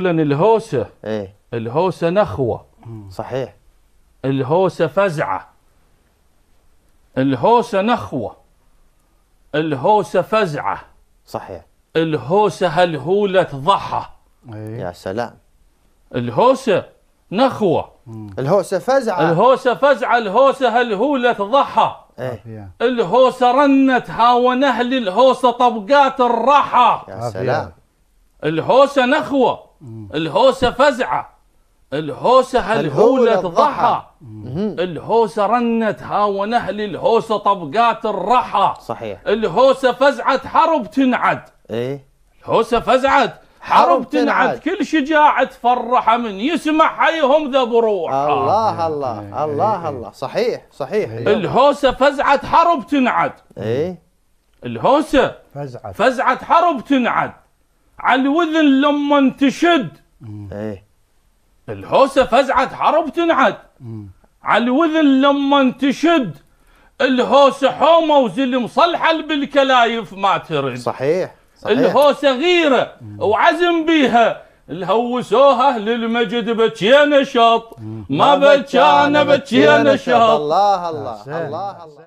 لأن الهوسة. إيه. الهوسة نخوة. صحيح. الهوسة فزعة. الهوسة نخوة. الهوسة فزعة. صحيح. الهوسة هلهوله ضحى؟ إيه. يا سلام. الهوسة نخوة. الهوسة فزعة. الهوسة فزعة. الهوسة هلهوله ضحى؟ إيه. الهوسة رنت هاون أهل الهوسة طبقات الرحى. يا. سلام. الهوسة نخوة. الهوسة فزعة. الهوسة هلهوله هلهولة ضحى مهم. الهوسة رنت هاون أهل الهوسة طبقات الرحى. صحيح. الهوسة فزعه حرب تنعد. إيه؟ الهوسة فزعت حرب تنعد. كل شجاعة تفرح من يسمع حيهم ذا بروح. الله الله الله الله. صحيح صحيح. الهوسة فزعت حرب تنعد. إيه؟ الهوسة فزعة فزعت حرب تنعد. على الوذن لما تشد إيه. الهوسة فزعت حرب تنعد. على الوذن لما تشد الهوسة حومة وزل مصلحة بالكلايف ما ترد. صحيح صحيح. الهوسة غيرة وعزم بيها. الهوسوها للمجد بكينا شط ما بكانا بكينا شط الله الله. الله الله.